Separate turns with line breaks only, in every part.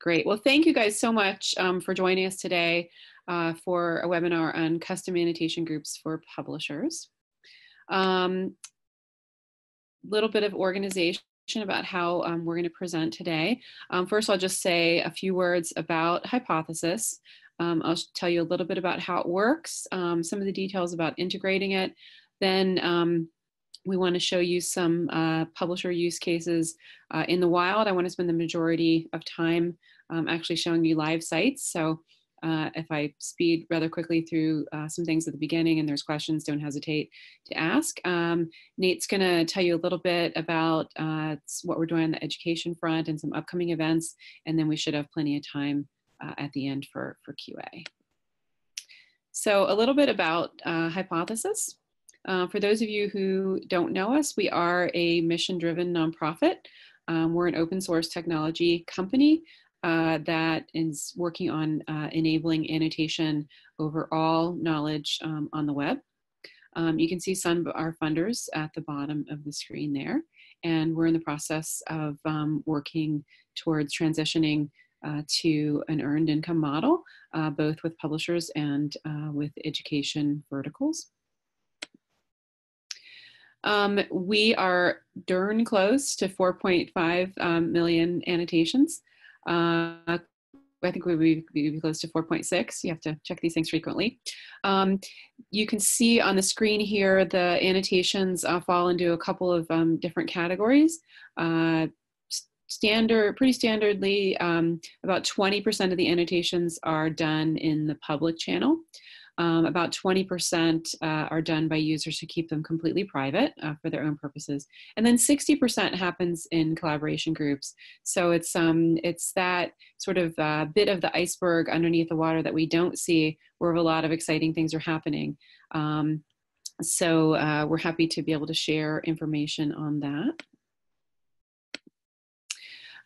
Great. Well, thank you guys so much um, for joining us today uh, for a webinar on custom annotation groups for publishers. A um, little bit of organization about how um, we're going to present today. Um, first, I'll just say a few words about Hypothesis. Um, I'll tell you a little bit about how it works, um, some of the details about integrating it. Then um, we want to show you some uh, publisher use cases uh, in the wild. I want to spend the majority of time um, actually showing you live sites. So uh, if I speed rather quickly through uh, some things at the beginning and there's questions, don't hesitate to ask. Um, Nate's going to tell you a little bit about uh, what we're doing on the education front and some upcoming events, and then we should have plenty of time uh, at the end for, for QA. So a little bit about Hypothesis. Uh, for those of you who don't know us, we are a mission-driven nonprofit. Um, we're an open source technology company uh, that is working on uh, enabling annotation over all knowledge um, on the web. Um, you can see some of our funders at the bottom of the screen there. And we're in the process of um, working towards transitioning uh, to an earned income model, uh, both with publishers and uh, with education verticals. Um, we are darn close to 4.5 um, million annotations. Uh, I think we would be close to 4.6. You have to check these things frequently. Um, you can see on the screen here the annotations uh, fall into a couple of um, different categories. Uh, standard, pretty standardly, um, about 20% of the annotations are done in the public channel. Um, about 20% uh, are done by users who keep them completely private uh, for their own purposes. And then 60% happens in collaboration groups. So it's, um, it's that sort of uh, bit of the iceberg underneath the water that we don't see where a lot of exciting things are happening. Um, so uh, we're happy to be able to share information on that.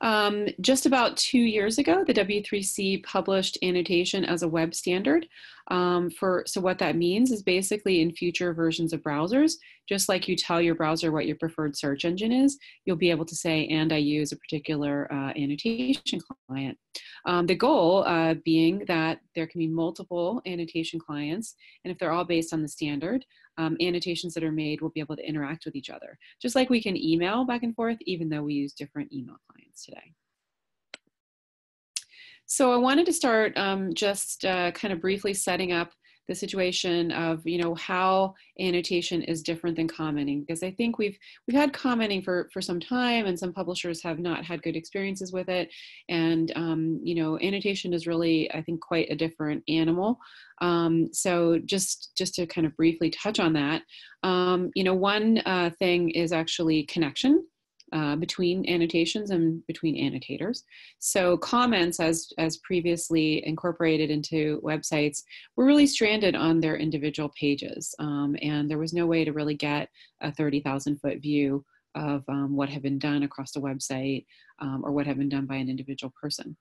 Um, just about two years ago, the W3C published annotation as a web standard. Um, for so what that means is basically in future versions of browsers, just like you tell your browser what your preferred search engine is, you'll be able to say, and I use a particular uh, annotation client. Um, the goal uh, being that there can be multiple annotation clients, and if they're all based on the standard, um, annotations that are made will be able to interact with each other. Just like we can email back and forth, even though we use different email clients today. So I wanted to start um, just uh, kind of briefly setting up the situation of you know how annotation is different than commenting because I think we've we've had commenting for for some time and some publishers have not had good experiences with it. And um, you know annotation is really I think quite a different animal. Um, so just just to kind of briefly touch on that um, you know one uh, thing is actually connection uh, between annotations and between annotators. So comments, as, as previously incorporated into websites, were really stranded on their individual pages. Um, and there was no way to really get a 30,000 foot view of um, what had been done across the website um, or what had been done by an individual person.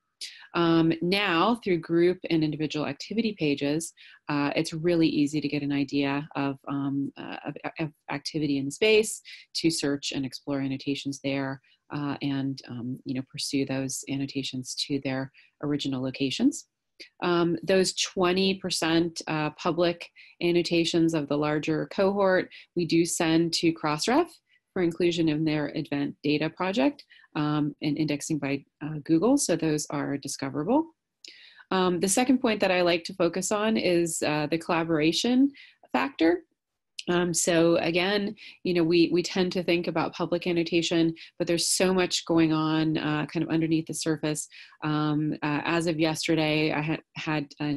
Um, now, through group and individual activity pages, uh, it's really easy to get an idea of, um, uh, of, of, activity in the space, to search and explore annotations there, uh, and um, you know pursue those annotations to their original locations. Um, those 20% uh, public annotations of the larger cohort, we do send to Crossref for inclusion in their event data project um, and indexing by uh, Google, so those are discoverable. Um, the second point that I like to focus on is uh, the collaboration factor. Um, so again, you know, we, we tend to think about public annotation, but there's so much going on uh, kind of underneath the surface. Um, uh, as of yesterday, I had, had uh,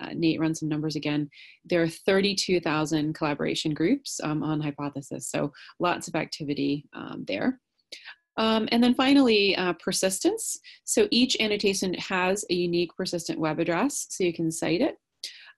uh Nate run some numbers again. There are 32,000 collaboration groups um, on Hypothesis, so lots of activity um, there. Um, and then finally, uh, persistence. So each annotation has a unique persistent web address, so you can cite it.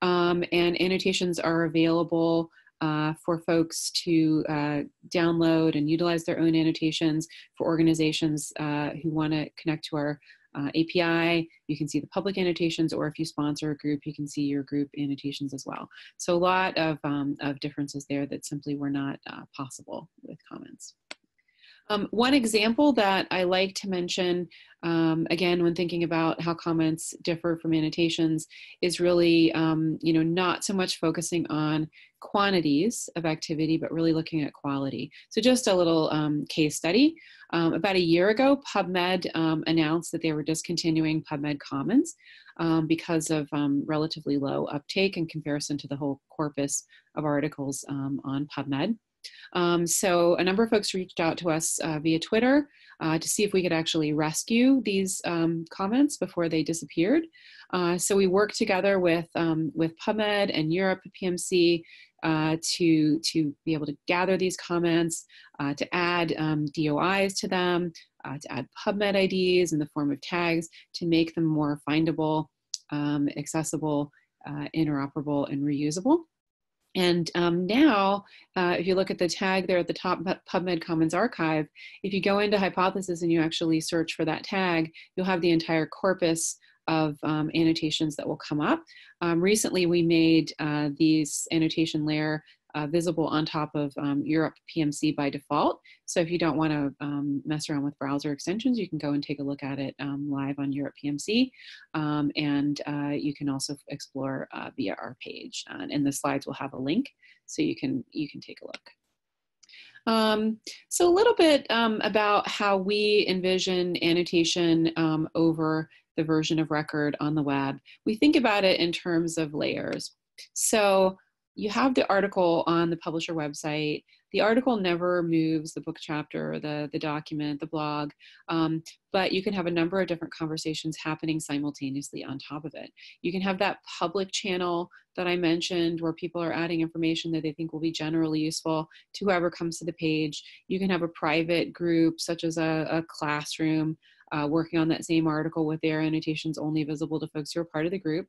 Um, and annotations are available uh, for folks to uh, download and utilize their own annotations for organizations uh, who want to connect to our uh, API. You can see the public annotations, or if you sponsor a group, you can see your group annotations as well. So a lot of, um, of differences there that simply were not uh, possible with comments. Um, one example that I like to mention, um, again, when thinking about how comments differ from annotations, is really, um, you know, not so much focusing on quantities of activity, but really looking at quality. So just a little um, case study. Um, about a year ago, PubMed um, announced that they were discontinuing PubMed Commons because of relatively low uptake in comparison to the whole corpus of articles on PubMed. Um, so a number of folks reached out to us uh, via Twitter uh, to see if we could actually rescue these um, comments before they disappeared. Uh, so we worked together with, um, with PubMed and Europe PMC uh, to, to be able to gather these comments, uh, to add um, DOIs to them, uh, to add PubMed IDs in the form of tags to make them more findable, um, accessible, interoperable, and reusable. And um, now, uh, if you look at the tag there at the top, PubMed Commons Archive, if you go into Hypothesis and you actually search for that tag, you'll have the entire corpus of um, annotations that will come up. Um, recently, we made uh, these annotation layer uh, visible on top of um, Europe PMC by default. So if you don't want to um, mess around with browser extensions, you can go and take a look at it um, live on Europe PMC. Um, and uh, you can also explore uh, via our page. Uh, and the slides will have a link, so you can, you can take a look. Um, so a little bit um, about how we envision annotation um, over the version of record on the web. We think about it in terms of layers. So you have the article on the publisher website. The article never moves the book chapter, the, the document, the blog, um, but you can have a number of different conversations happening simultaneously on top of it. You can have that public channel that I mentioned where people are adding information that they think will be generally useful to whoever comes to the page. You can have a private group, such as a, a classroom, uh, working on that same article with their annotations only visible to folks who are part of the group.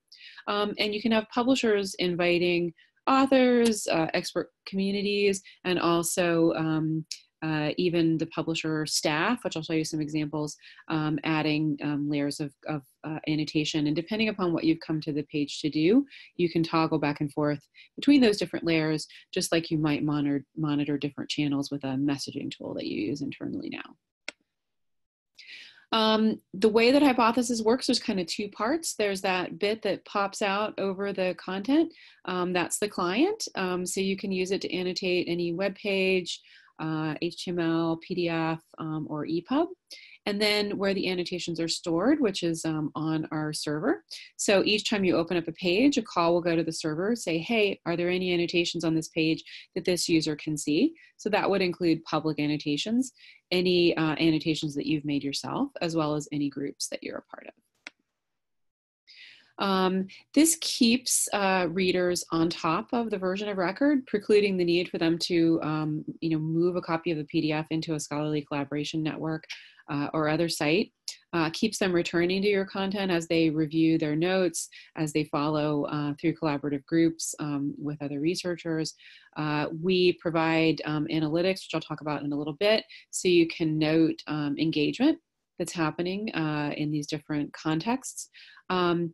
Um, and you can have publishers inviting authors, uh, expert communities, and also um, uh, even the publisher staff, which I'll show you some examples, um, adding um, layers of, of uh, annotation. And depending upon what you've come to the page to do, you can toggle back and forth between those different layers, just like you might monitor, monitor different channels with a messaging tool that you use internally now. Um, the way that hypothesis works, there's kind of two parts. There's that bit that pops out over the content. Um, that's the client. Um, so you can use it to annotate any web page, uh, HTML, PDF, um, or EPUB and then where the annotations are stored, which is um, on our server. So each time you open up a page, a call will go to the server, say, hey, are there any annotations on this page that this user can see? So that would include public annotations, any uh, annotations that you've made yourself, as well as any groups that you're a part of. Um, this keeps uh, readers on top of the version of record, precluding the need for them to um, you know, move a copy of the PDF into a scholarly collaboration network uh, or other site. Uh, keeps them returning to your content as they review their notes, as they follow uh, through collaborative groups um, with other researchers. Uh, we provide um, analytics, which I'll talk about in a little bit, so you can note um, engagement that's happening uh, in these different contexts. Um,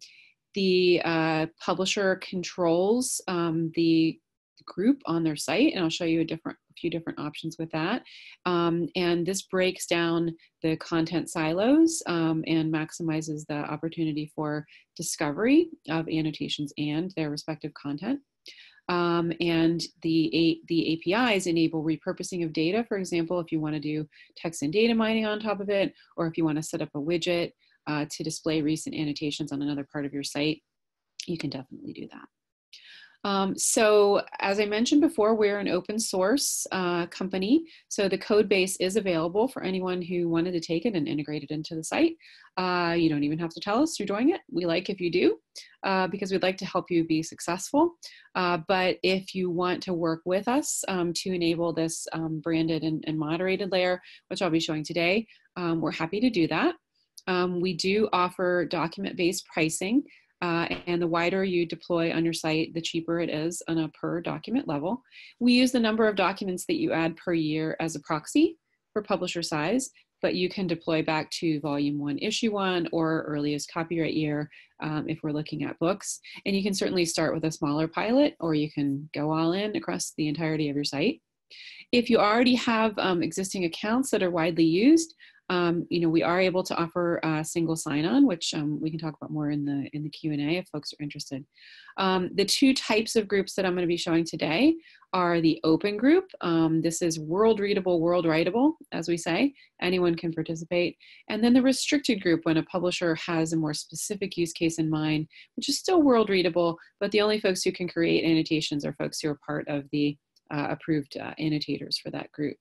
the uh, publisher controls um, the group on their site, and I'll show you a different a few different options with that. Um, and this breaks down the content silos um, and maximizes the opportunity for discovery of annotations and their respective content. Um, and the, the APIs enable repurposing of data. For example, if you want to do text and data mining on top of it, or if you want to set up a widget uh, to display recent annotations on another part of your site, you can definitely do that. Um, so as I mentioned before, we're an open source uh, company. So the code base is available for anyone who wanted to take it and integrate it into the site. Uh, you don't even have to tell us you're doing it. We like if you do, uh, because we'd like to help you be successful. Uh, but if you want to work with us um, to enable this um, branded and, and, moderated layer, which I'll be showing today, um, we're happy to do that. Um, we do offer document-based pricing. Uh, and the wider you deploy on your site, the cheaper it is on a per document level. We use the number of documents that you add per year as a proxy for publisher size, but you can deploy back to volume one, issue one, or earliest copyright year um, if we're looking at books. And you can certainly start with a smaller pilot, or you can go all in across the entirety of your site. If you already have um, existing accounts that are widely used, um, you know, we are able to offer a single sign-on, which um, we can talk about more in the in the Q and A if folks are interested. Um, the two types of groups that I'm going to be showing today are the open group. Um, this is world readable, world writable, as we say. Anyone can participate. And then the restricted group, when a publisher has a more specific use case in mind, which is still world readable, but the only folks who can create annotations are folks who are part of the uh, approved uh, annotators for that group.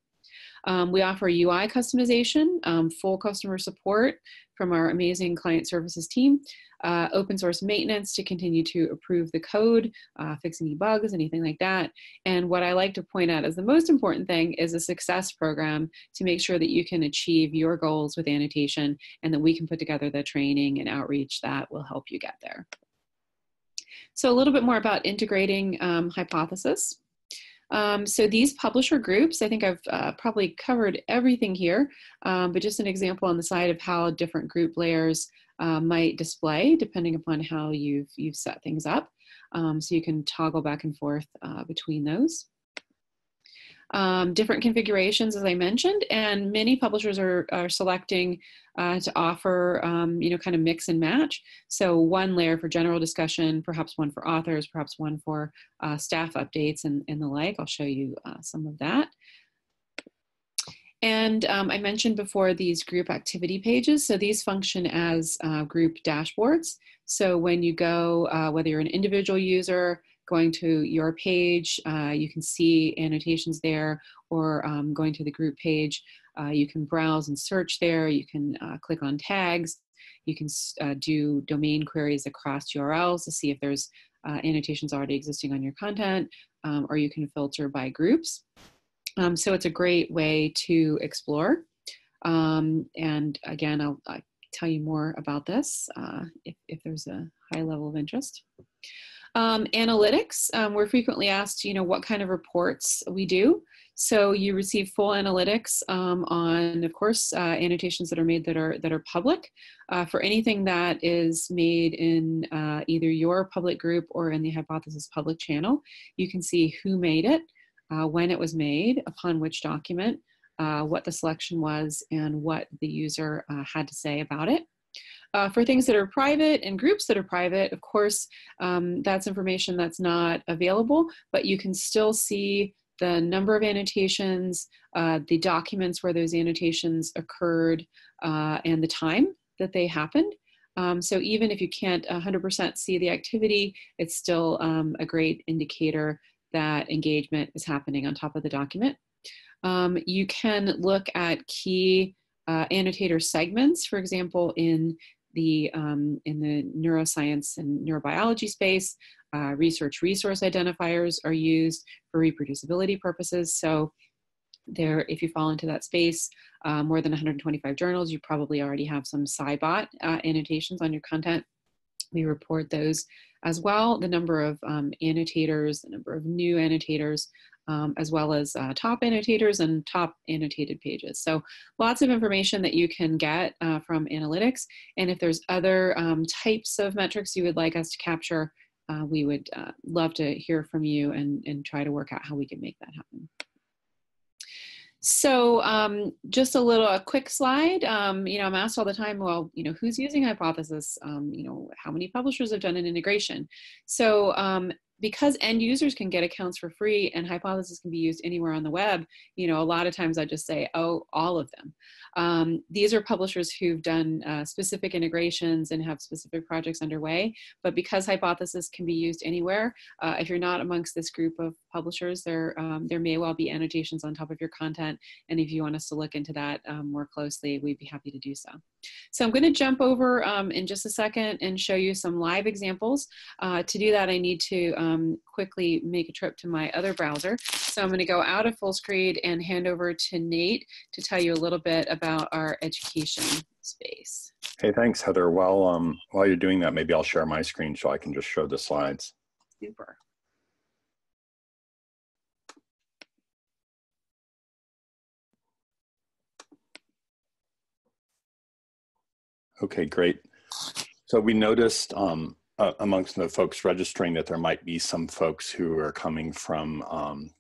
Um, we offer UI customization, um, full customer support from our amazing client services team, uh, open source maintenance to continue to improve the code, uh, fix any bugs, anything like that. And what I like to point out as the most important thing is a success program to make sure that you can achieve your goals with annotation and that we can put together the training and outreach that will help you get there. So a little bit more about integrating um, hypothesis. Um, so these publisher groups, I think I've uh, probably covered everything here, um, but just an example on the side of how different group layers uh, might display depending upon how you've, you've set things up. Um, so you can toggle back and forth uh, between those um, different configurations, as I mentioned, and many publishers are, are selecting uh, to offer, um, you know, kind of mix and match. So one layer for general discussion, perhaps one for authors, perhaps one for uh, staff updates and, and the like. I'll show you uh, some of that. And um, I mentioned before these group activity pages. So these function as uh, group dashboards. So when you go, uh, whether you're an individual user, going to your page, uh, you can see annotations there, or um, going to the group page, uh, you can browse and search there. You can uh, click on tags. You can uh, do domain queries across URLs to see if there's uh, annotations already existing on your content, um, or you can filter by groups. Um, so it's a great way to explore. Um, and again, I'll, I'll, tell you more about this uh, if, if there's a high level of interest. Um, analytics, um, we're frequently asked, you know, what kind of reports we do. So you receive full analytics um, on, of course, uh, annotations that are made that are that are public. Uh, for anything that is made in uh, either your public group or in the Hypothesis public channel, you can see who made it, uh, when it was made, upon which document, uh, what the selection was, and what the user uh, had to say about it. Uh, for things that are private and groups that are private, of course, um, that's information that's not available, but you can still see the number of annotations, uh, the documents where those annotations occurred, uh, and the time that they happened. Um, so even if you can't 100% see the activity, it's still um, a great indicator that engagement is happening on top of the document. Um, you can look at key uh, annotator segments, for example, in the um, in the neuroscience and neurobiology space, uh, research resource identifiers are used for reproducibility purposes. So there, if you fall into that space, uh, more than 125 journals, you probably already have some SciBot uh, annotations on your content. We report those as well, the number of um, annotators, the number of new annotators, um, as well as uh, top annotators and top annotated pages. So lots of information that you can get uh, from analytics. And if there's other um, types of metrics you would like us to capture, uh, we would uh, love to hear from you and, and try to work out how we can make that happen. So um, just a little, a quick slide. Um, you know, I'm asked all the time, well, you know, who's using Hypothesis? Um, you know, how many publishers have done an integration? So um, because end users can get accounts for free and hypothesis can be used anywhere on the web you know a lot of times i just say oh all of them. Um, these are publishers who've done uh, specific integrations and have specific projects underway but because hypothesis can be used anywhere uh, if you're not amongst this group of publishers there um, there may well be annotations on top of your content and if you want us to look into that um, more closely we'd be happy to do so. So i'm going to jump over um, in just a second and show you some live examples. Uh, to do that i need to um, quickly make a trip to my other browser. So I'm going to go out of Fullscreen and hand over to Nate to tell you a little bit about our education space.
Hey, thanks, Heather. While, um, while you're doing that, maybe I'll share my screen so I can just show the slides.
Super.
Okay, great. So we noticed um, uh, amongst the folks registering that there might be some folks who are coming from um,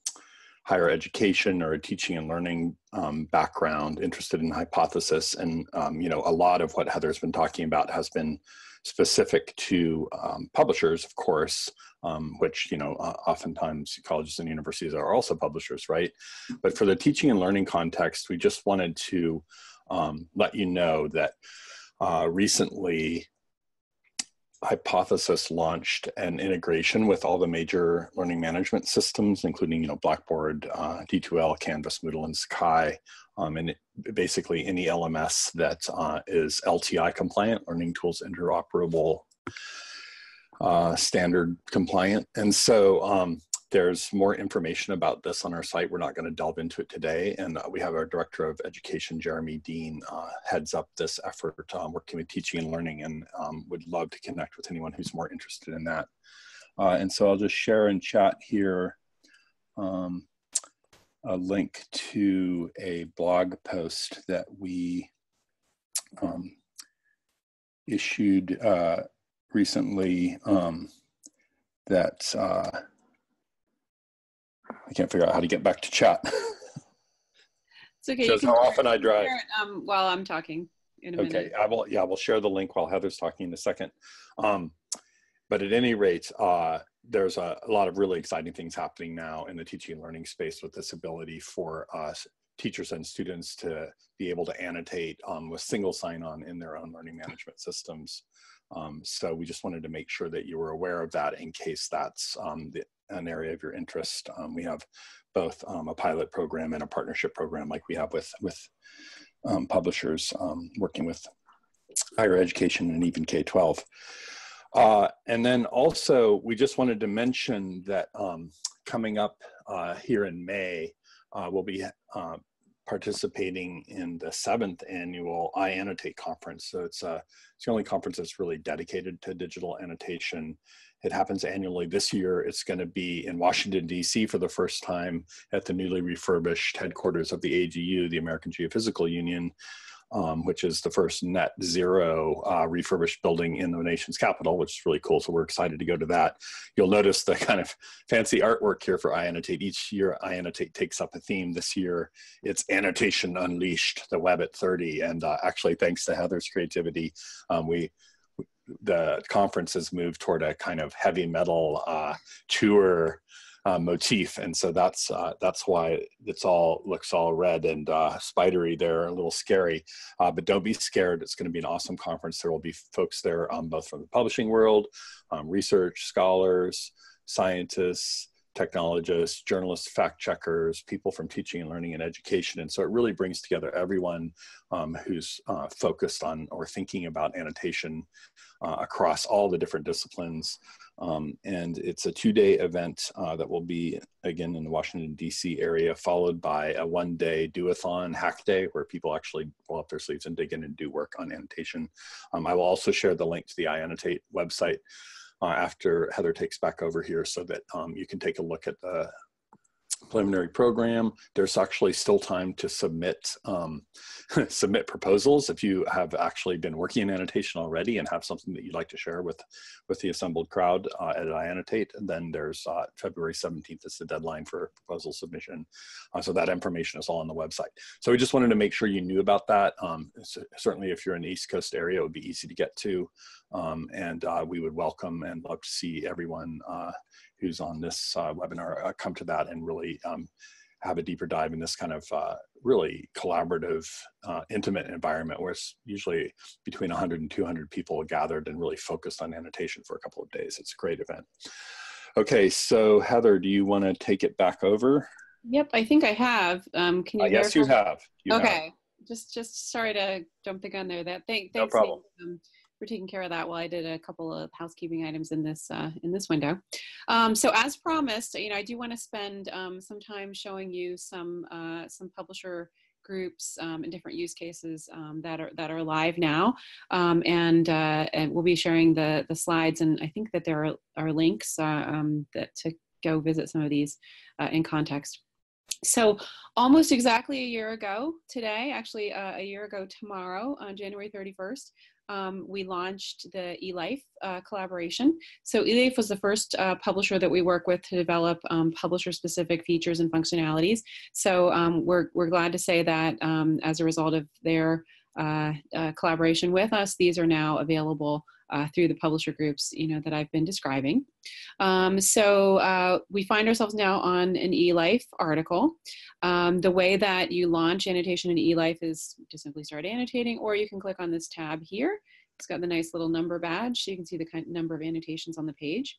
higher education or a teaching and learning um, background, interested in hypothesis, and um, you know a lot of what Heather's been talking about has been specific to um, publishers, of course, um, which you know uh, oftentimes colleges and universities are also publishers, right? But for the teaching and learning context, we just wanted to um, let you know that uh, recently Hypothesis launched an integration with all the major learning management systems, including you know Blackboard, uh, D2L, Canvas, Moodle, and Sakai, um, and basically any LMS that uh, is LTI compliant, Learning Tools Interoperable uh, Standard compliant. And so um, there's more information about this on our site. We're not going to delve into it today. And uh, we have our Director of Education, Jeremy Dean, uh, heads up this effort um, working with teaching and learning and um, would love to connect with anyone who's more interested in that. Uh, and so I'll just share in chat here um, a link to a blog post that we um, issued uh, recently um, that uh, I can't figure out how to get back to chat.
It's okay.
Shows how often I drive.
It, um, while I'm talking in a
Okay,
minute.
I will. Yeah, we'll share the link while Heather's talking in a second. Um, but at any rate, uh, there's a, a lot of really exciting things happening now in the teaching and learning space with this ability for us teachers and students to be able to annotate um, with single sign-on in their own learning management systems. Um, so we just wanted to make sure that you were aware of that in case that's um, the, an area of your interest. Um, we have both um, a pilot program and a partnership program like we have with, with um, publishers um, working with higher education and even K-12. Uh, and then also, we just wanted to mention that um, coming up uh, here in May, uh, we'll be uh, participating in the seventh annual iAnnotate conference. So it's, uh, it's the only conference that's really dedicated to digital annotation. It happens annually. This year, it's going to be in Washington, D.C. for the first time at the newly refurbished headquarters of the AGU, the American Geophysical Union um, which is the first net zero uh, refurbished building in the nation's capital, which is really cool. So we're excited to go to that. You'll notice the kind of fancy artwork here for iAnnotate. Each year, iAnnotate takes up a theme. This year, it's Annotation Unleashed, the web at 30. And uh, actually, thanks to Heather's creativity, um, we the conference has moved toward a kind of heavy metal uh, tour uh, motif, and so that's uh, that's why it's all looks all red and uh, spidery there, a little scary. Uh, but don't be scared; it's going to be an awesome conference. There will be folks there, um, both from the publishing world, um, research scholars, scientists, technologists, journalists, fact checkers, people from teaching and learning and education. And so it really brings together everyone um, who's uh, focused on or thinking about annotation uh, across all the different disciplines. Um, and it's a two-day event uh, that will be again in the Washington D.C. area, followed by a one-day do-a-thon hack day where people actually pull up their sleeves and dig in and do work on annotation. Um, I will also share the link to the iAnnotate website after Heather takes back over here so that um, you can take a look at the preliminary program. There's actually still time to submit um, submit proposals if you have actually been working in annotation already and have something that you'd like to share with with the assembled crowd uh, at iAnnotate. Then there's uh, February 17th is the deadline for proposal submission. Uh, so that information is all on the website. So we just wanted to make sure you knew about that. Um, certainly, if you're in the East Coast area, it would be easy to get to. Um, and uh, we would welcome and love to see everyone uh, who's on this uh, webinar come to that and really um, have a deeper dive in this kind of uh, really collaborative, uh, intimate environment where it's usually between 100 and 200 people gathered and really focused on annotation for a couple of days. It's a great event. Okay, so Heather, do you want to take it back over?
Yep, I think I have. Um, can you?
Uh, yes, you have. You
okay,
have.
just just sorry to jump the gun there. That thank
No problem.
Nate, um, for taking care of that while I did a couple of housekeeping items in this uh, in this window. Um, so as promised, you know, I do want to spend um, some time showing you some uh, some publisher groups um, and different use cases um, that are that are live now, um, and uh, and we'll be sharing the the slides. And I think that there are, are links uh, um, that to go visit some of these uh, in context. So almost exactly a year ago today, actually uh, a year ago tomorrow, on January 31st, um, we launched the eLife uh, collaboration. So eLife was the first uh, publisher that we work with to develop um, publisher-specific features and functionalities. So um, we're, we're glad to say that um, as a result of their uh, uh, collaboration with us, these are now available uh, through the publisher groups you know that I've been describing. Um, so uh, we find ourselves now on an eLife article. Um, the way that you launch annotation in eLife is to simply start annotating, or you can click on this tab here. It's got the nice little number badge, so you can see the kind number of annotations on the page.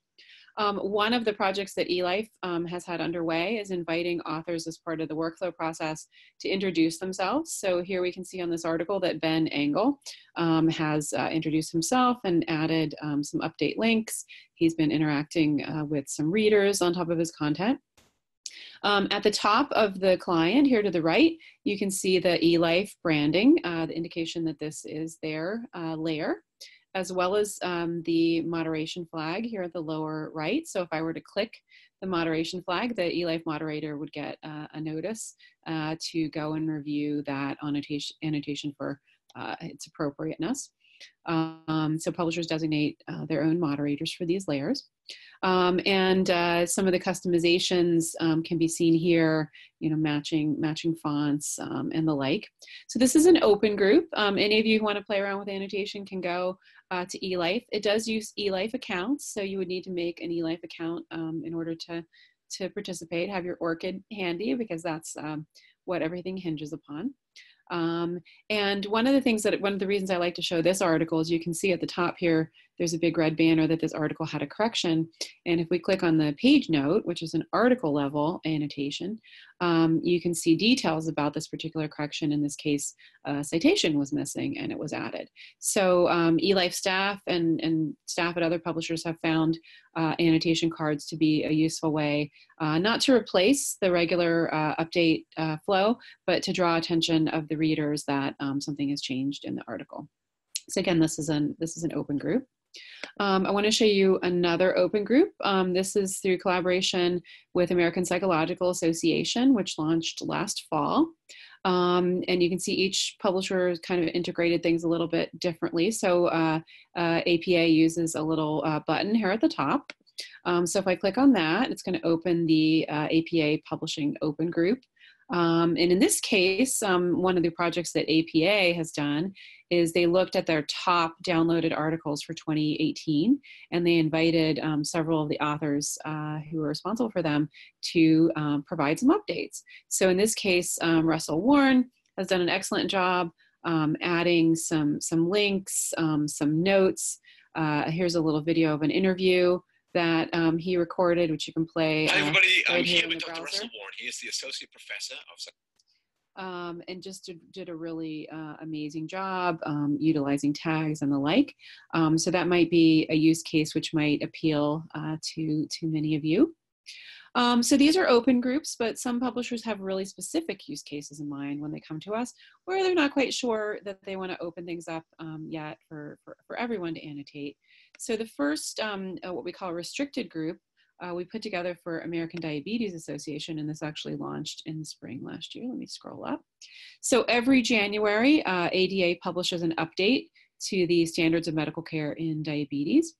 Um, one of the projects that eLife um, has had underway is inviting authors as part of the workflow process to introduce themselves. So here we can see on this article that Ben Angle um, has uh, introduced himself and added um, some update links. He's been interacting uh, with some readers on top of his content. Um, at the top of the client here to the right, you can see the eLife branding, uh, the indication that this is their uh, layer as well as um, the moderation flag here at the lower right. So if I were to click the moderation flag, the eLife moderator would get uh, a notice uh, to go and review that annotation, annotation for uh, its appropriateness. Um, so publishers designate uh, their own moderators for these layers. Um, and uh, some of the customizations um, can be seen here, you know, matching, matching fonts um, and the like. So this is an open group. Um, any of you who want to play around with annotation can go uh, to eLife. It does use eLife accounts, so you would need to make an eLife account um, in order to, to participate. Have your ORCID handy because that's what everything hinges upon. Um, and one of the things that, one of the reasons I like to show this article is you can see at the top here, there's a big red banner that this article had a correction. And if we click on the page note, which is an article level annotation, um, you can see details about this particular correction. In this case, a citation was missing and it was added. So um, eLife staff and, and staff at other publishers have found uh, annotation cards to be a useful way, uh, not to replace the regular uh, update uh, flow, but to draw attention of the readers that um, something has changed in the article. So again, this is an, this is an open group. Um, I want to show you another open group. Um, this is through collaboration with American Psychological Association, which launched last fall. Um, and you can see each publisher kind of integrated things a little bit differently. So uh, uh, APA uses a little uh, button here at the top. Um, so if I click on that, it's going to open the uh, APA Publishing Open Group. Um, and in this case, um, one of the projects that APA has done is they looked at their top downloaded articles for 2018 and they invited um, several of the authors uh, who were responsible for them to um, provide some updates. So in this case, um, Russell Warren has done an excellent job um, adding some, some links, some notes. Uh, here's a little video of an interview that um, he recorded, which you can play.
Hi, uh, everybody. Uh, right I'm here with Dr. Russell Warren. He is the Associate Professor of
um, and just did, did a really uh, amazing job um, utilizing tags and the like. Um, so that might be a use case which might appeal uh, to, to many of you. Um, so these are open groups, but some publishers have really specific use cases in mind when they come to us, where they're not quite sure that they want to open things up um, yet for, for, for, everyone to annotate. So the first, um, uh, what we call restricted group, uh, we put together for American Diabetes Association, and this actually launched in the spring last year. Let me scroll up. So every January, uh, ADA publishes an update to the standards of medical care in diabetes.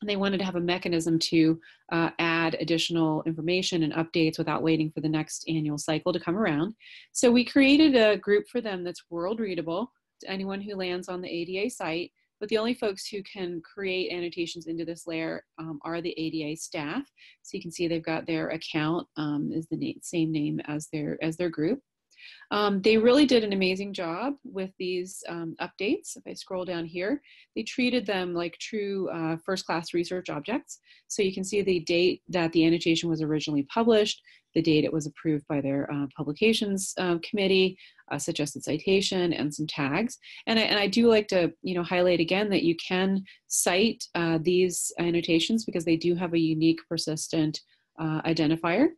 And they wanted to have a mechanism to uh, add additional information and updates without waiting for the next annual cycle to come around. So we created a group for them that's world readable to anyone who lands on the ADA site but the only folks who can create annotations into this layer um, are the ADA staff. So you can see they've got their account um, is the same name as their, as their group. Um, they really did an amazing job with these um, updates. If I scroll down here, they treated them like true uh, first class research objects. So you can see the date that the annotation was originally published, the date it was approved by their uh, publications uh, committee, a suggested citation, and some tags. And I, and I do like to you know highlight again that you can cite uh, these annotations because they do have a unique persistent uh, identifier.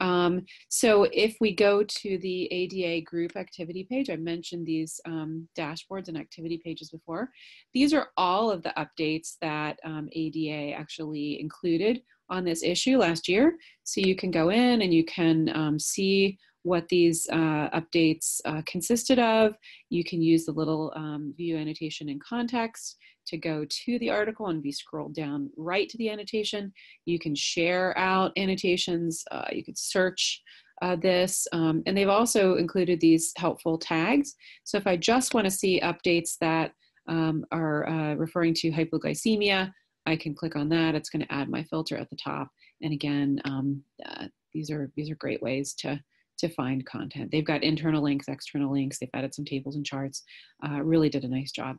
Um, so if we go to the ADA group activity page, I mentioned these um, dashboards and activity pages before. These are all of the updates that um, ADA actually included on this issue last year. So you can go in and you can um, see what these uh, updates uh, consisted of. You can use the little um, view annotation in context to go to the article and be scrolled down right to the annotation. You can share out annotations. Uh, you could search uh, this. Um, and they've also included these helpful tags. So if I just want to see updates that um, are uh, referring to hypoglycemia, I can click on that. It's going to add my filter at the top. And again, um, uh, these are these are great ways to to find content. They've got internal links, external links. They've added some tables and charts. Uh, really did a nice job.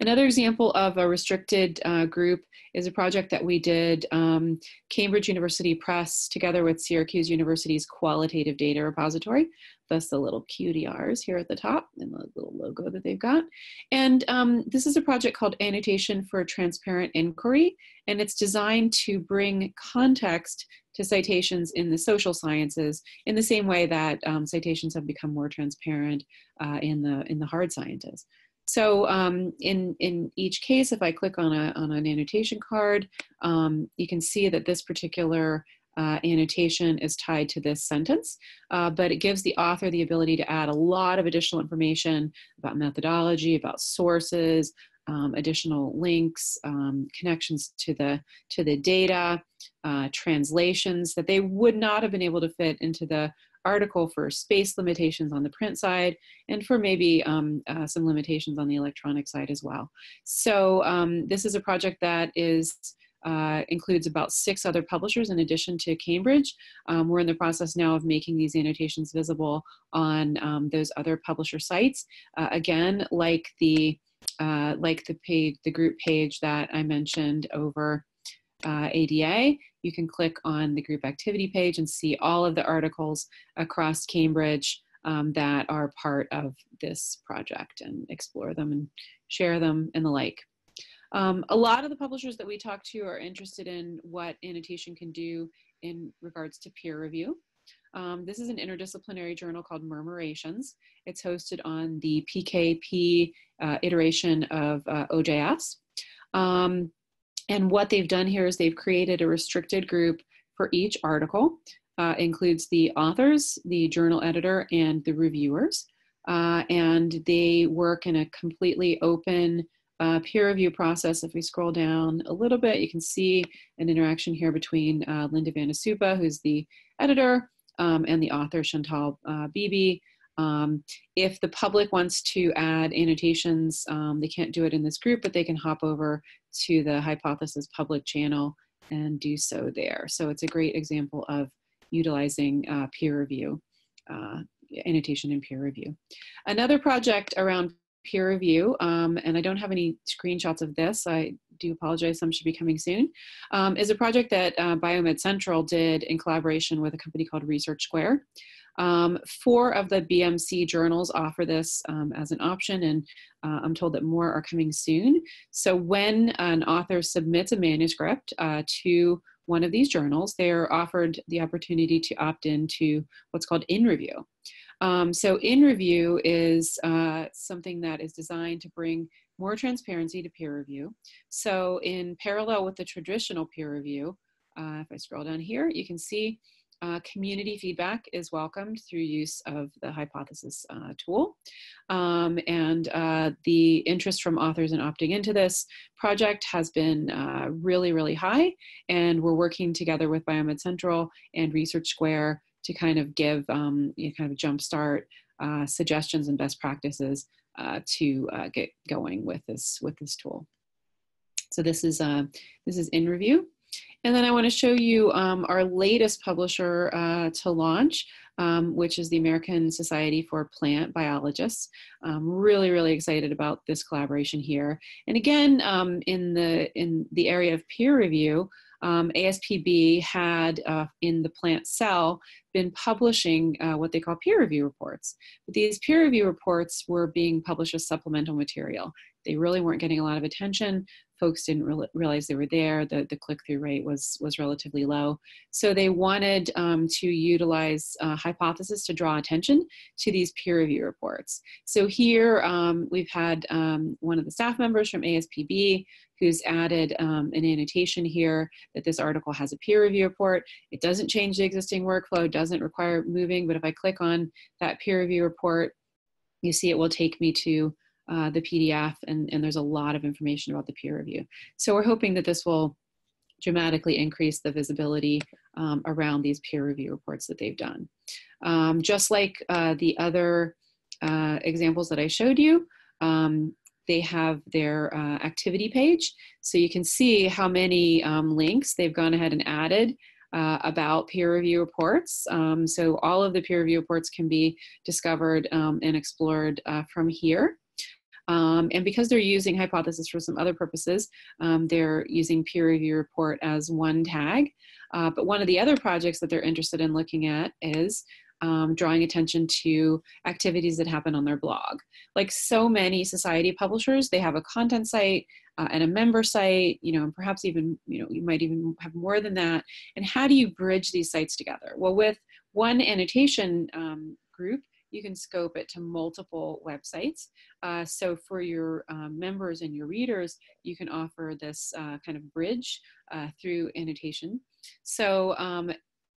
Another example of a restricted uh, group is a project that we did um, Cambridge University Press together with Syracuse University's qualitative data repository. Thus the little QDRs here at the top and the little logo that they've got. And um, this is a project called Annotation for Transparent Inquiry. And it's designed to bring context to citations in the social sciences in the same way that um, citations have become more transparent uh, in, the, in the hard sciences. So um, in, in each case, if I click on, a, on an annotation card, um, you can see that this particular uh, annotation is tied to this sentence, uh, but it gives the author the ability to add a lot of additional information about methodology, about sources, um, additional links, um, connections to the to the data, uh, translations that they would not have been able to fit into the article for space limitations on the print side and for maybe um, uh, some limitations on the electronic side as well. So um, this is a project that is uh, includes about six other publishers in addition to Cambridge. Um, we're in the process now of making these annotations visible on um, those other publisher sites. Uh, again, like the uh, like the page, the group page that I mentioned over uh, ADA, you can click on the group activity page and see all of the articles across Cambridge um, that are part of this project and explore them and share them and the like. Um, a lot of the publishers that we talk to are interested in what annotation can do in regards to peer review. Um, this is an interdisciplinary journal called Murmurations. It's hosted on the PKP uh, iteration of uh, OJS. Um, and what they've done here is they've created a restricted group for each article. Uh, includes the authors, the journal editor, and the reviewers. Uh, and they work in a completely open uh, peer review process. If we scroll down a little bit, you can see an interaction here between uh, Linda Van de who's the editor, um, and the author Chantal uh, Beebe. Um, if the public wants to add annotations, um, they can't do it in this group, but they can hop over to the Hypothesis public channel and do so there. So it's a great example of utilizing uh, peer review, uh, annotation and peer review. Another project around peer review, um, and I don't have any screenshots of this, I do apologize, some should be coming soon, um, is a project that uh, Biomed Central did in collaboration with a company called Research Square. Um, four of the BMC journals offer this um, as an option, and uh, I'm told that more are coming soon. So when an author submits a manuscript uh, to one of these journals, they're offered the opportunity to opt into what's called in review. Um, so in review is uh, something that is designed to bring more transparency to peer review. So in parallel with the traditional peer review, uh, if I scroll down here, you can see uh, community feedback is welcomed through use of the hypothesis uh, tool. Um, and uh, the interest from authors in opting into this project has been uh, really, really high. And we're working together with Biomed Central and Research Square to kind of give um, you know, kind of jumpstart uh, suggestions and best practices uh, to get going with this with this tool. So this is this is in review. And then I want to show you um, our latest publisher uh, to launch, um, which is the American Society for Plant Biologists. I'm really, really excited about this collaboration here. And again, um, in, the, in the area of peer review, um, ASPB had uh, in the plant cell been publishing uh, what they call peer review reports. But these peer review reports were being published as supplemental material. They really weren't getting a lot of attention folks didn't re- realize they were there. The, the click through rate was, was relatively low. So they wanted um, to utilize uh, hypothesis to draw attention to these peer review reports. So here um, we've had um, one of the staff members from ASPB who's added um, an annotation here that this article has a peer review report. It doesn't change the existing workflow, doesn't require moving, but if I click on that peer review report, you see it will take me to uh, the PDF, and, and there's a lot of information about the peer review. So we're hoping that this will dramatically increase the visibility um, around these peer review reports that they've done. Um, just like uh, the other uh, examples that I showed you, um, they have their uh, activity page. So you can see how many um, links they've gone ahead and added uh, about peer review reports. Um, so all of the peer review reports can be discovered um, and explored uh, from here. Um, and because they're using hypothesis for some other purposes, um, they're using peer review report as one tag. Uh, but one of the other projects that they're interested in looking at is um, drawing attention to activities that happen on their blog. Like so many society publishers, they have a content site uh, and a member site, you know, and perhaps even, you know, you might even have more than that. And how do you bridge these sites together? Well, with one annotation um, group, you can scope it to multiple websites. Uh, so for your um, members and your readers, you can offer this uh, kind of bridge uh, through annotation. So um,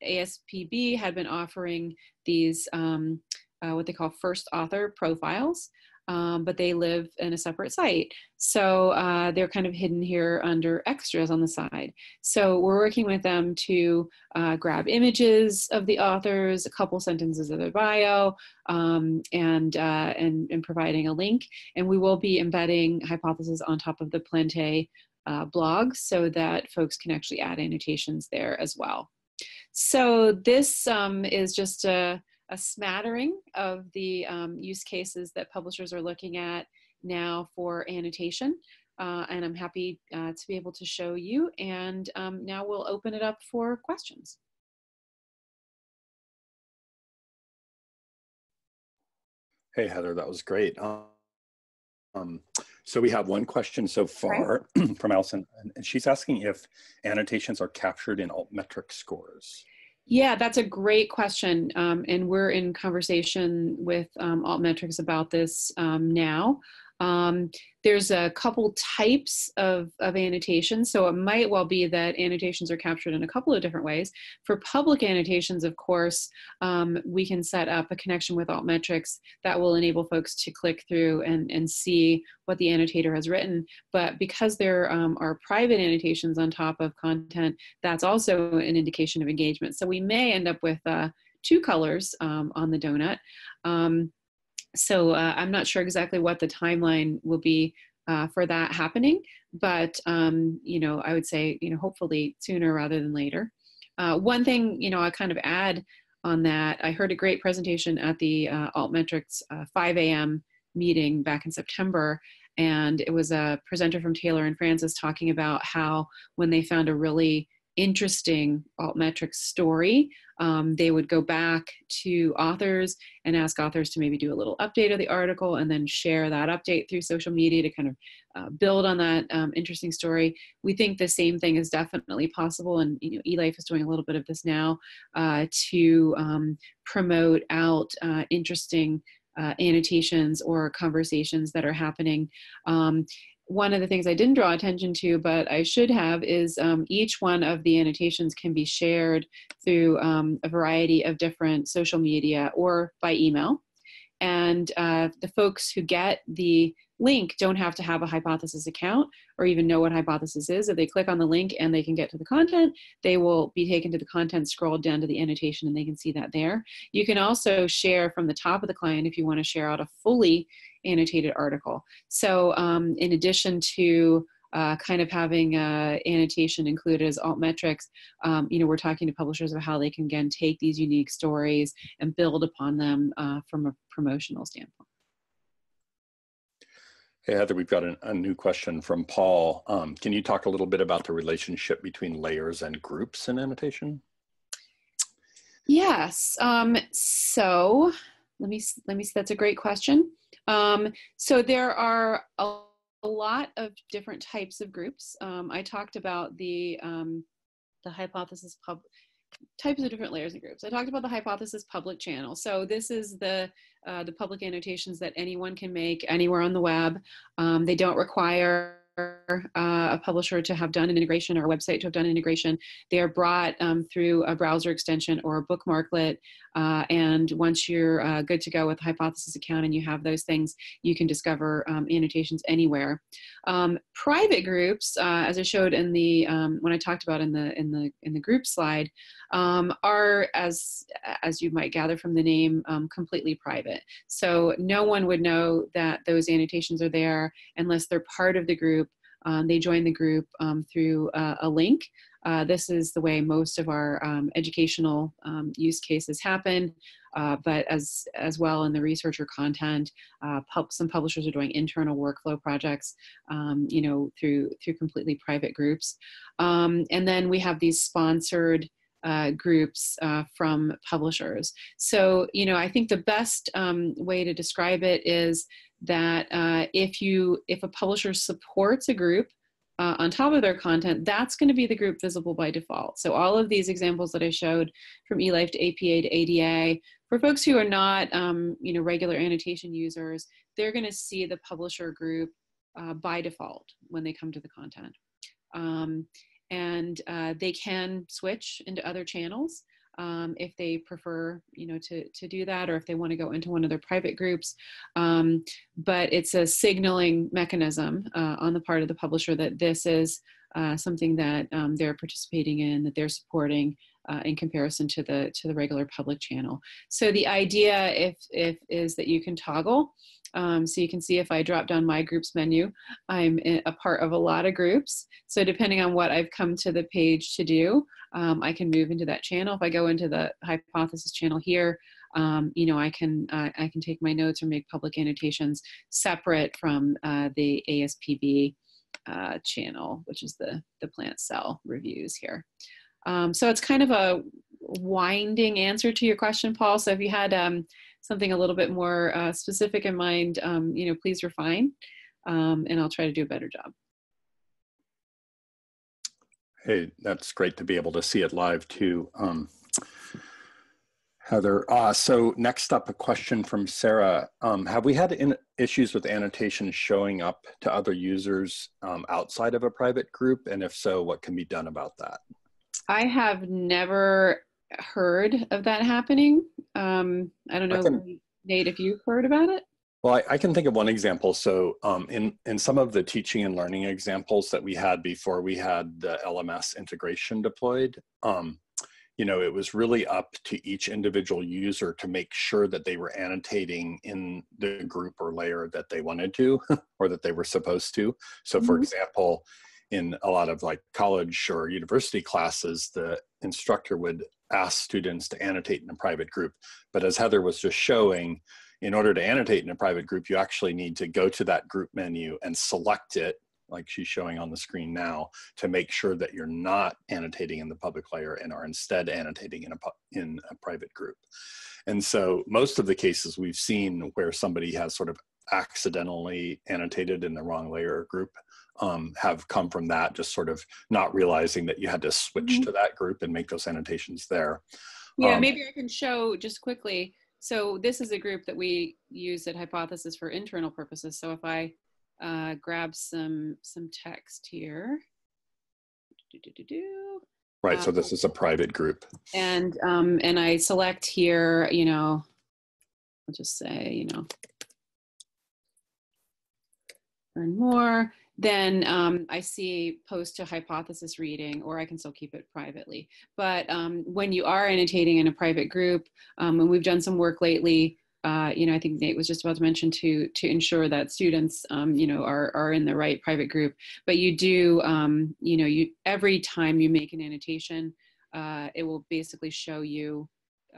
ASPB had been offering these um, uh, what they call first author profiles um, but they live in a separate site. So uh, they're kind of hidden here under extras on the side. So we're working with them to uh, grab images of the authors, a couple sentences of their bio, um, and, uh, and, and providing a link. And we will be embedding Hypothesis on top of the Plantae uh, blog so that folks can actually add annotations there as well. So this um, is just a a smattering of the um, use cases that publishers are looking at now for annotation. Uh, and I'm happy uh, to be able to show you. And um, now we'll open it up for questions.
Hey, Heather, that was great. Um, so we have one question so far right. from Allison, and she's asking if annotations are captured in altmetric scores.
Yeah, that's a great question. Um, and we're in conversation with um, Altmetrics about this um, now. Um, there's a couple types of, of annotations, so it might well be that annotations are captured in a couple of different ways. For public annotations, of course, um, we can set up a connection with Altmetrics that will enable folks to click through and, and see what the annotator has written. But because there um, are private annotations on top of content, that's also an indication of engagement. So we may end up with uh, two colors um, on the donut. So uh, I'm not sure exactly what the timeline will be uh, for that happening, but um, you know, I would say you know hopefully sooner rather than later. Uh, one thing you know I kind of add on that I heard a great presentation at the uh, Altmetrics uh, 5 a.m. meeting back in September, and it was a presenter from Taylor and Francis talking about how when they found a really interesting altmetrics story, um, they would go back to authors and ask authors to maybe do a little update of the article and then share that update through social media to kind of uh, build on that um, interesting story. We think the same thing is definitely possible, and you know, eLife is doing a little bit of this now uh, to um, promote out uh, interesting uh, annotations or conversations that are happening. One of the things I didn't draw attention to, but I should have, is um, each one of the annotations can be shared through um, a variety of different social media or by email. And uh, the folks who get the link don't have to have a hypothesis account or even know what hypothesis is. If they click on the link and they can get to the content, they will be taken to the content, scrolled down to the annotation, and they can see that there. You can also share from the top of the client if you want to share out a fully annotated article. So um, in addition to uh, kind of having uh, annotation included as altmetrics, um, you know, we're talking to publishers about how they can again take these unique stories and build upon them uh, from a promotional standpoint.
Hey, Heather, we've got a, a new question from Paul. Um, can you talk a little bit about the relationship between layers and groups in annotation?
Yes. Um, so let me let me. See that's a great question. Um, so there are a a lot of different types of groups. Um, I talked about the um, the hypothesis pub types of different layers and groups. I talked about the hypothesis public channel. So this is the uh, the public annotations that anyone can make anywhere on the web. Um, they don't require uh, a publisher to have done an integration or a website to have done an integration. They are brought um, through a browser extension or a bookmarklet. Uh, and once you're uh, good to go with Hypothesis account and you have those things, you can discover um, annotations anywhere. Um, private groups, uh, as I showed in the um, when I talked about in the in the in the group slide, um, are as as you might gather from the name, um, completely private. So no one would know that those annotations are there unless they're part of the group um, they join the group um, through uh, a link. Uh, this is the way most of our um, educational um, use cases happen, uh, but as, as well in the researcher content, uh, pub some publishers are doing internal workflow projects, um, you know, through, through completely private groups. Um, and then we have these sponsored uh, groups uh, from publishers. So, you know, I think the best um, way to describe it is that uh, if you if a publisher supports a group uh, on top of their content, that's going to be the group visible by default. So all of these examples that I showed from eLife to APA to ADA, for folks who are not um, you know regular annotation users, they're going to see the publisher group uh, by default when they come to the content. Um, and uh, they can switch into other channels um, if they prefer, you know, to, to do that or if they want to go into one of their private groups. Um, but it's a signaling mechanism uh, on the part of the publisher that this is uh, something that um, they're participating in, that they're supporting uh, in comparison to the to the regular public channel. So the idea, if if is that you can toggle. Um, so you can see if I drop down my groups menu, I'm a part of a lot of groups. So depending on what I've come to the page to do, um, I can move into that channel. If I go into the hypothesis channel here, um, you know, I can uh, I can take my notes or make public annotations separate from uh, the ASPB uh, channel, which is the the plant cell reviews here. Um, so it's kind of a winding answer to your question, Paul. So if you had um, something a little bit more uh, specific in mind, um, you know, please refine, um, and I'll try to do a better job.
Hey, that's great to be able to see it live too. Um, Heather, uh, so next up, a question from Sarah. Um, have we had in, issues with annotations showing up to other users um, outside of a private group? And if so, what can be done about that?
I have never heard of that happening. Um, I don't know, I can, Nate, if you've heard about it?
Well, I, I, can think of one example. So um, in, in some of the teaching and learning examples that we had before we had the LMS integration deployed, um, you know, it was really up to each individual user to make sure that they were annotating in the group or layer that they wanted to or that they were supposed to. So for mm-hmm. example, in a lot of like college or university classes, the instructor would ask students to annotate in a private group. But as Heather was just showing, in order to annotate in a private group, you actually need to go to that group menu and select it, like she's showing on the screen now, to make sure that you're not annotating in the public layer and are instead annotating in a, in a private group. And so most of the cases we've seen where somebody has sort of accidentally annotated in the wrong layer or group um, have come from that, just sort of not realizing that you had to switch mm -hmm. to that group and make those annotations there.
Yeah, um, maybe I can show just quickly so this is a group that we use at Hypothesis for internal purposes. So if I uh, grab some some text here,
do, do, do, right. So this is a private group,
and um, and I select here, you know, I'll just say, you know, learn more then um, I see post to hypothesis reading, or I can still keep it privately. But um, when you are annotating in a private group, um, and we've done some work lately, uh, you know, I think Nate was just about to mention to to ensure that students, um, you know, are are in the right private group. But you do, um, you know, you every time you make an annotation, uh, it will basically show you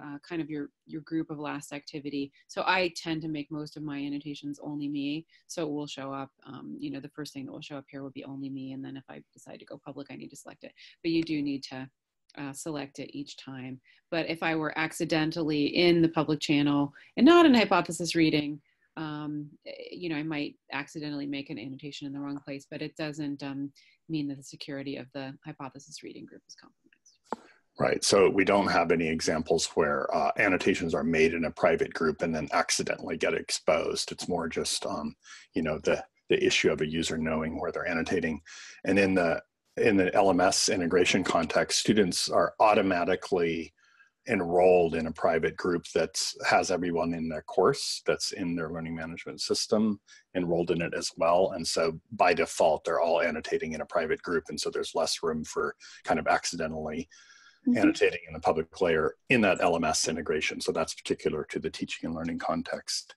uh, kind of your your group of last activity. So I tend to make most of my annotations only me. So it will show up, um, you know, the first thing that will show up here will be only me. And then if I decide to go public, I need to select it. But you do need to uh, select it each time. But if I were accidentally in the public channel and not in hypothesis reading, um, eh, you know, I might accidentally make an annotation in the wrong place, but it doesn't um, mean that the security of the hypothesis reading group is compromised.
Right. So we don't have any examples where uh, annotations are made in a private group and then accidentally get exposed. It's more just, um, you know, the the issue of a user knowing where they're annotating. And in the in the LMS integration context, students are automatically enrolled in a private group that has everyone in their course that's in their learning management system enrolled in it as well. And so by default, they're all annotating in a private group. And so there's less room for kind of accidentally mm-hmm. annotating in the public layer in that LMS integration. So that's particular to the teaching and learning context.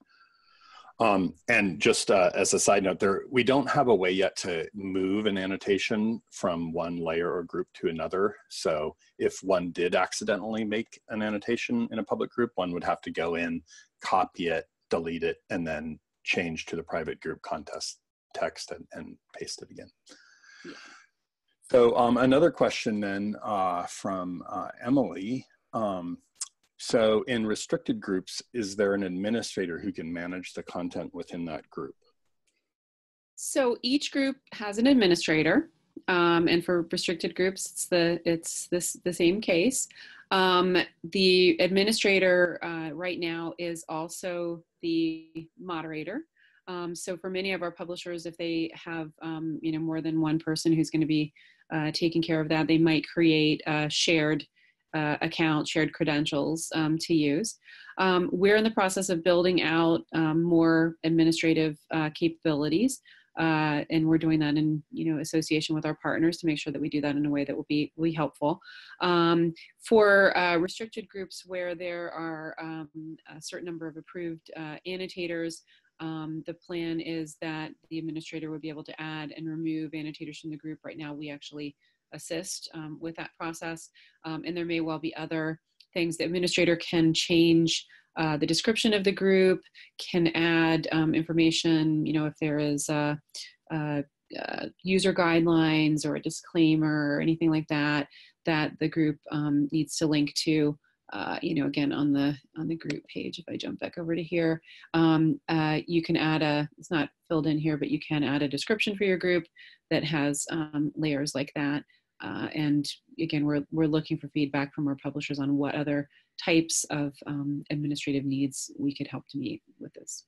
Um, and just uh, as a side note, there we don't have a way yet to move an annotation from one layer or group to another. So if one did accidentally make an annotation in a public group, one would have to go in, copy it, delete it, and then change to the private group contest text and, and paste it again. So um, another question then uh, from uh, Emily. Um, so in restricted groups, is there an administrator who can manage the content within that group?
So each group has an administrator, um, and for restricted groups, it's the it's this the same case. Um, the administrator uh, right now is also the moderator. Um, so for many of our publishers, if they have um, you know more than one person who's going to be uh, taking care of that, they might create a shared uh, account, shared credentials um, to use. Um, we're in the process of building out um, more administrative uh, capabilities. Uh, and we're doing that in you know association with our partners to make sure that we do that in a way that will be will be helpful um, for uh, restricted groups where there are um, a certain number of approved uh, annotators um, the plan is that the administrator would be able to add and remove annotators from the group right now we actually assist um, with that process. Um, and there may well be other things. The administrator can change uh, the description of the group, can add um, information, you know, if there is a, a, a, user guidelines or a disclaimer or anything like that, that the group um, needs to link to. Uh, you know, again on the on the group page. If I jump back over to here, um, uh, you can add a. It's not filled in here, but you can add a description for your group that has um, layers like that. Uh, and again, we're, we're looking for feedback from our publishers on what other types of um, administrative needs we could help to meet with this.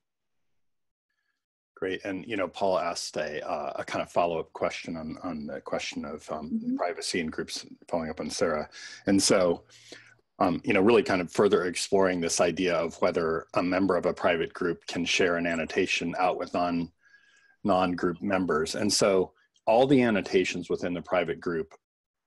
Great, and you know, Paul asked a, uh, a kind of follow-up question on, on the question of um, mm -hmm. privacy in groups, following up on Sarah. And so, um, you know, really kind of further exploring this idea of whether a member of a private group can share an annotation out with non, non-group members. And so all the annotations within the private group,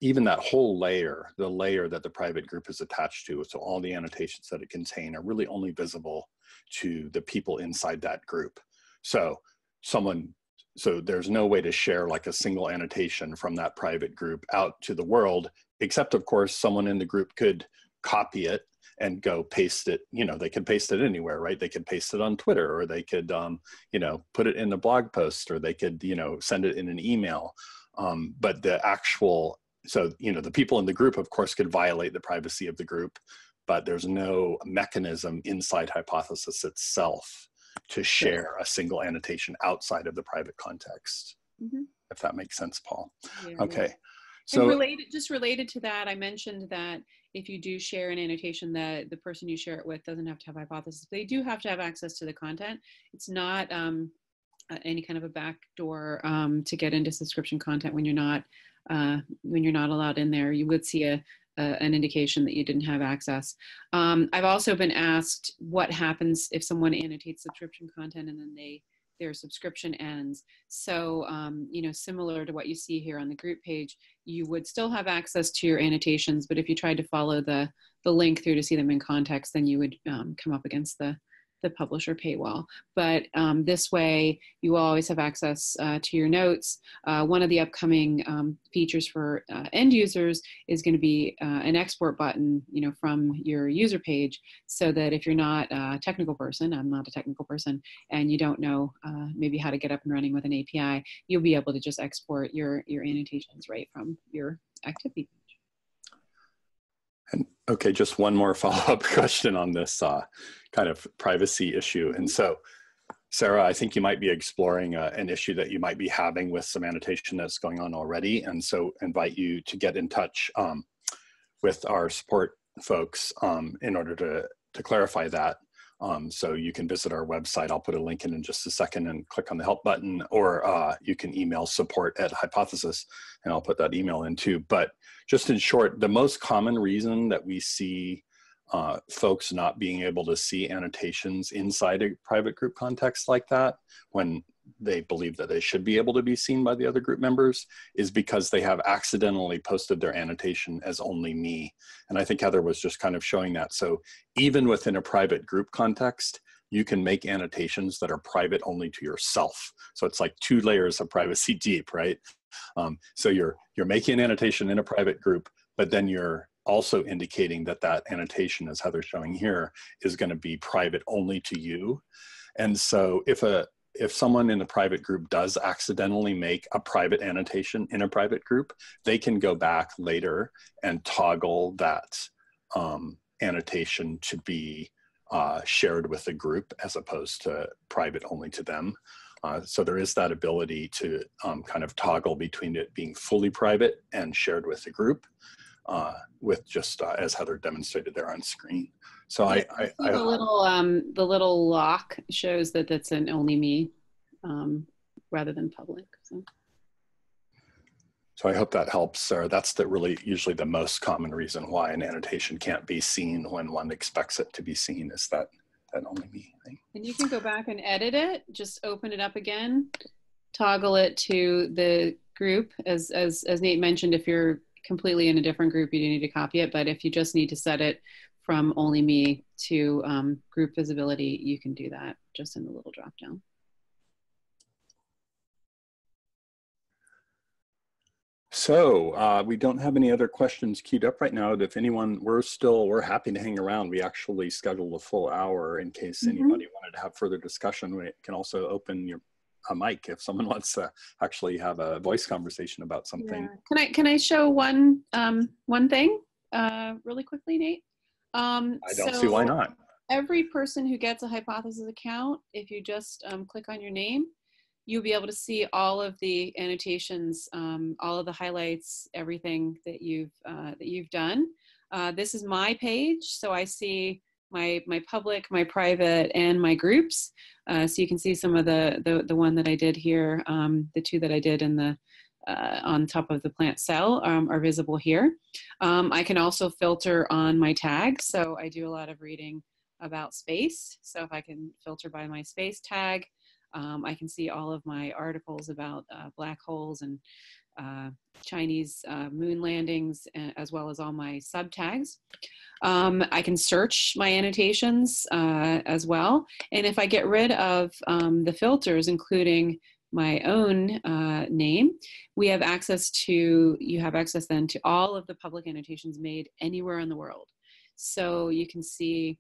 even that whole layer, the layer that the private group is attached to, so all the annotations that it contain are really only visible to the people inside that group. So someone, so there's no way to share like a single annotation from that private group out to the world, except of course someone in the group could copy it and go paste it you know they could paste it anywhere right? They could paste it on twitter or they could um, you know put it in a blog post or they could you know send it in an email. Um, but the actual so you know the people in the group of course could violate the privacy of the group but there's no mechanism inside hypothesis itself to share a single annotation outside of the private context mm-hmm. if that makes sense paul. Yeah, okay. yeah.
So and related, just related to that, I mentioned that if you do share an annotation, that the person you share it with doesn't have to have hypothesis. They do have to have access to the content. It's not um, any kind of a backdoor um, to get into subscription content when you're not uh, when you're not allowed in there. You would see a, a an indication that you didn't have access. Um, I've also been asked what happens if someone annotates subscription content and then they their subscription ends. So, um, you know, similar to what you see here on the group page, you would still have access to your annotations, but if you tried to follow the, the link through to see them in context, then you would um, come up against the, the publisher paywall. But um, this way, you will always have access uh, to your notes. Uh, one of the upcoming um, features for uh, end users is going to be uh, an export button, you know, from your user page, so that if you're not a technical person, I'm not a technical person, and you don't know uh, maybe how to get up and running with an API, you'll be able to just export your your annotations right from your activity
and okay, just one more follow-up question on this uh, kind of privacy issue. And so Sarah, I think you might be exploring uh, an issue that you might be having with some annotation that's going on already. And so invite you to get in touch um, with our support folks um, in order to, to clarify that. Um, so you can visit our website. I'll put a link in in just a second and click on the help button, or uh, you can email support at hypothesis, and I'll put that email in too. But just in short, the most common reason that we see uh, folks not being able to see annotations inside a private group context like that when they believe that they should be able to be seen by the other group members is because they have accidentally posted their annotation as only me. And I think Heather was just kind of showing that. So even within a private group context, you can make annotations that are private only to yourself. So it's like two layers of privacy deep, right? Um, so you're you're making an annotation in a private group, but then you're also indicating that that annotation, as Heather's showing here, is going to be private only to you. And so if a if someone in a private group does accidentally make a private annotation in a private group, they can go back later and toggle that um, annotation to be uh, shared with the group as opposed to private only to them. Uh, so there is that ability to um, kind of toggle between it being fully private and shared with the group uh, with just uh, as Heather demonstrated there on screen. So I, I, I,
the little um, the little lock shows that that's an only me um, rather than public. So.
So I hope that helps, Sarah. That's the really usually the most common reason why an annotation can't be seen when one expects it to be seen is that that only me thing.
And you can go back and edit it. Just open it up again, toggle it to the group as as as Nate mentioned. If you're completely in a different group, you do need to copy it. But if you just need to set it from only me to um, group visibility, you can do that just in the little drop down.
So uh, we don't have any other questions queued up right now. If anyone, we're still, we're happy to hang around. We actually scheduled a full hour in case mm -hmm. anybody wanted to have further discussion. We can also open your a mic if someone wants to actually have a voice conversation about something. Yeah.
Can I can I show one um, one thing uh, really quickly, Nate?
Um, I don't so see why not.
Every person who gets a hypothesis account, if you just um, click on your name, you'll be able to see all of the annotations, um, all of the highlights, everything that you've uh, that you've done. Uh, this is my page, so I see my my public, my private, and my groups. Uh, so you can see some of the, the, the one that I did here, um, the two that I did in the, uh, on top of the plant cell um, are visible here. Um, I can also filter on my tags. So I do a lot of reading about space. So if I can filter by my space tag, um, I can see all of my articles about uh, black holes and uh, Chinese uh, moon landings, as well as all my sub tags. Um, I can search my annotations uh, as well. And if I get rid of um, the filters, including my own uh, name, we have access to, you have access then to all of the public annotations made anywhere in the world. So you can see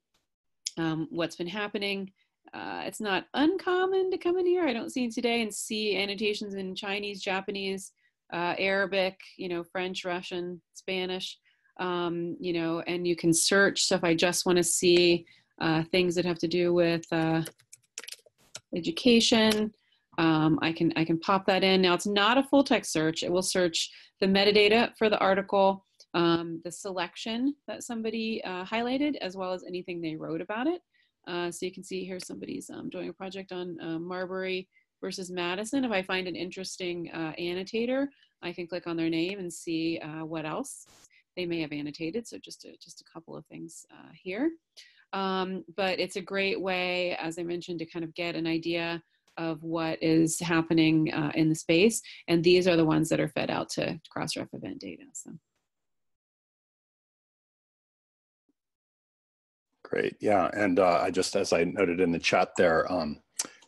um, what's been happening. Uh, it's not uncommon to come in here. I don't see today and see annotations in Chinese, Japanese, uh, Arabic, you know, French, Russian, Spanish, um, you know, and you can search. So if I just want to see uh, things that have to do with uh, education, um, I can I can pop that in. Now it's not a full text search. It will search the metadata for the article, um, the selection that somebody uh, highlighted, as well as anything they wrote about it. Uh, so you can see here somebody's um, doing a project on uh, Marbury versus Madison. If I find an interesting uh, annotator, I can click on their name and see uh, what else they may have annotated. So just a, just a couple of things uh, here. Um, but it's a great way, as I mentioned, to kind of get an idea of what is happening uh, in the space. And these are the ones that are fed out to Crossref event data. So.
Great, yeah, and uh, I just, as I noted in the chat there, um,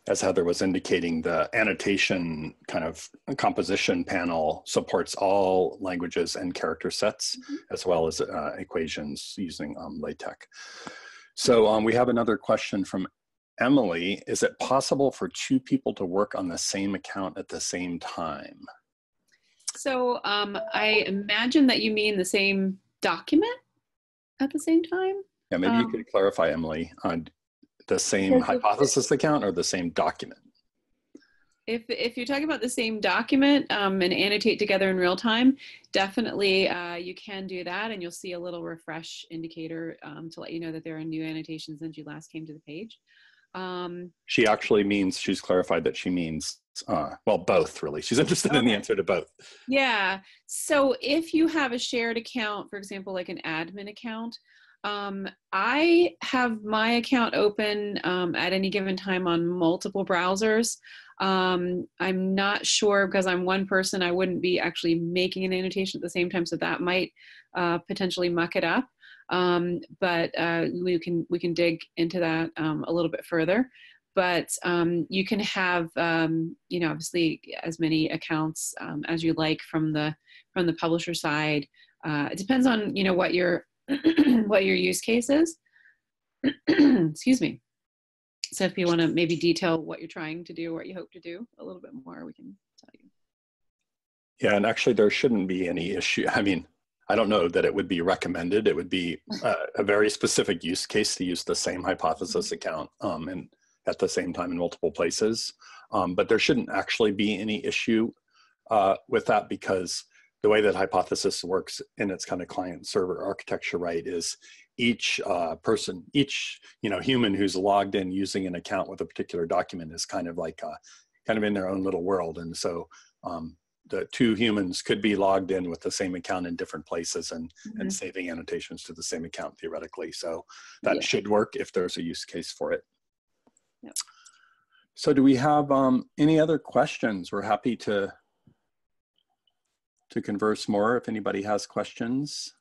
as Heather was indicating, the annotation kind of composition panel supports all languages and character sets, mm -hmm. as well as uh, equations using um, LaTeX. So um, we have another question from Emily. Is it possible for two people to work on the same account at the same time?
So um, I imagine that you mean the same document at the same time?
Yeah, maybe you um, could clarify, Emily. on the same hypothesis account or the same document?
If, if you're talking about the same document um, and annotate together in real time, definitely uh, you can do that and you'll see a little refresh indicator um, to let you know that there are new annotations since you last came to the page. Um,
she actually means, she's clarified that she means, uh, well, both really. She's interested okay. in the answer to both.
Yeah. So if you have a shared account, for example, like an admin account, um, I have my account open um, at any given time on multiple browsers. Um, I'm not sure because I'm one person, I wouldn't be actually making an annotation at the same time, so that might uh, potentially muck it up. Um, but uh, we can we can dig into that um, a little bit further. But um, you can have um, you know obviously as many accounts as you like from the from the publisher side. Uh, it depends on you know what your what your use case is. Excuse me. So if you want to maybe detail what you're trying to do, what you hope to do a little bit more, we can tell you.
Yeah, and actually there shouldn't be any issue. I mean, I don't know that it would be recommended. It would be uh, a very specific use case to use the same hypothesis account um, and at the same time in multiple places. Um, but there shouldn't actually be any issue uh, with that because the way that hypothesis works in its kind of client server architecture, right, is each uh, person, each you know human who's logged in using an account with a particular document is kind of like uh, kind of in their own little world, and so um, the two humans could be logged in with the same account in different places and mm-hmm. and saving annotations to the same account theoretically. So that yeah. should work if there's a use case for it. Yep. So do we have um, any other questions? We're happy to to converse more if anybody has questions.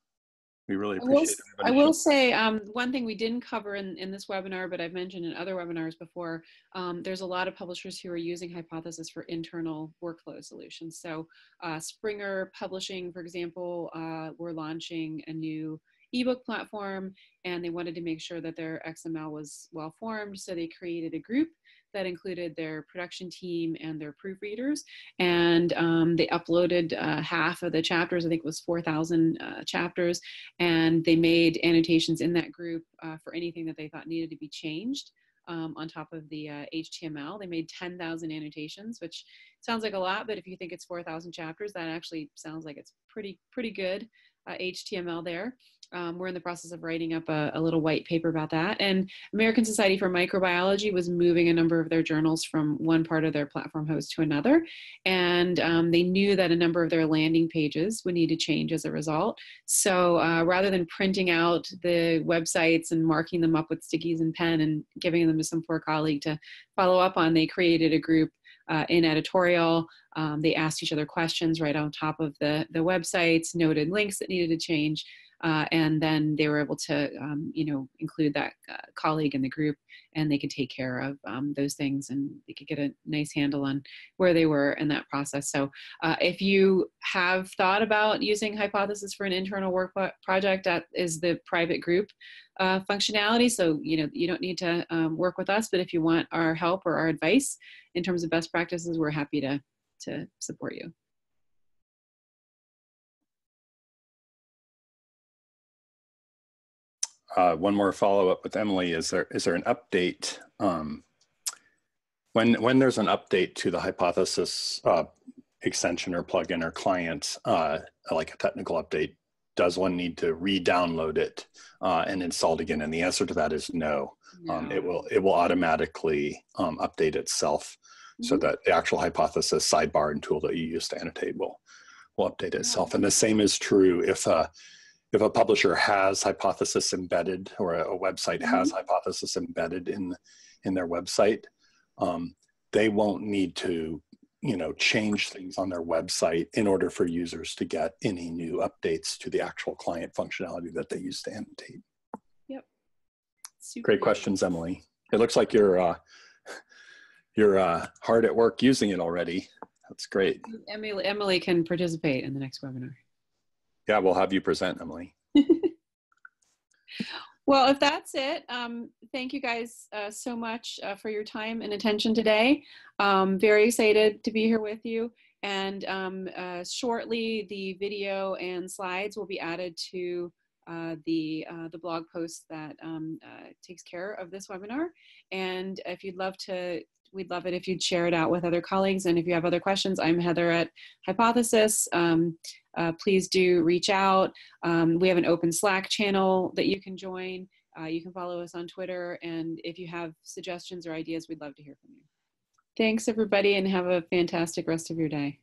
We really appreciate
I will, I will say um, one thing we didn't cover in, in this webinar, but I've mentioned in other webinars before, um, there's a lot of publishers who are using Hypothesis for internal workflow solutions. So uh, Springer Publishing, for example, uh, we're launching a new ebook platform and they wanted to make sure that their XML was well formed. So they created a group that included their production team and their proofreaders. And um, they uploaded uh, half of the chapters, I think it was 4,000 uh, chapters, and they made annotations in that group uh, for anything that they thought needed to be changed. Um, on top of the HTML, uh, they made 10,000 annotations, which sounds like a lot, but if you think it's 4,000 chapters, that actually sounds like it's pretty pretty good HTML uh, there. Um, we're in the process of writing up a, a, little white paper about that. And American Society for Microbiology was moving a number of their journals from one part of their platform host to another. And um, they knew that a number of their landing pages would need to change as a result. So uh, rather than printing out the websites and marking them up with stickies and pen and giving them to some poor colleague to follow up on, they created a group uh, in editorial. Um, they asked each other questions right on top of the, the websites, noted links that needed to change, uh, and then they were able to, um, you know, include that uh, colleague in the group, and they could take care of um, those things, and they could get a nice handle on where they were in that process. So, uh, if you have thought about using Hypothesis for an internal work project, that is the private group uh, functionality. So, you know, you don't need to um, work with us, but if you want our help or our advice in terms of best practices, we're happy to to support you.
Uh, one more follow up with Emily. Is there is there an update um, when when there's an update to the hypothesis uh, extension or plugin or client, uh, like a technical update? Does one need to re-download it uh, and install it again? And the answer to that is no. no. Um, it will it will automatically um, update itself, mm-hmm. so that the actual hypothesis sidebar and tool that you use to annotate will will update itself. And the same is true if uh, if a publisher has hypothesis embedded or a, a website mm-hmm. has hypothesis embedded in in their website um, they won't need to you know change things on their website in order for users to get any new updates to the actual client functionality that they use to annotate.
Yep.
Super great questions emily. It looks like you're uh, you're uh, hard at work using it already. That's great.
Emily emily can participate in the next webinar
yeah, we'll have you present, Emily.
well, if that's it, um, thank you guys uh, so much uh, for your time and attention today. Um, very excited to be here with you. And um, uh, shortly, the video and slides will be added to uh, the uh, the blog post that um, uh, takes care of this webinar. And if you'd love to, we'd love it if you'd share it out with other colleagues. And if you have other questions, I'm Heather at Hypothesis. Um, uh, please do reach out. Um, we have an open Slack channel that you can join. Uh, you can follow us on Twitter. And if you have suggestions or ideas, we'd love to hear from you. Thanks, everybody, and have a fantastic rest of your day.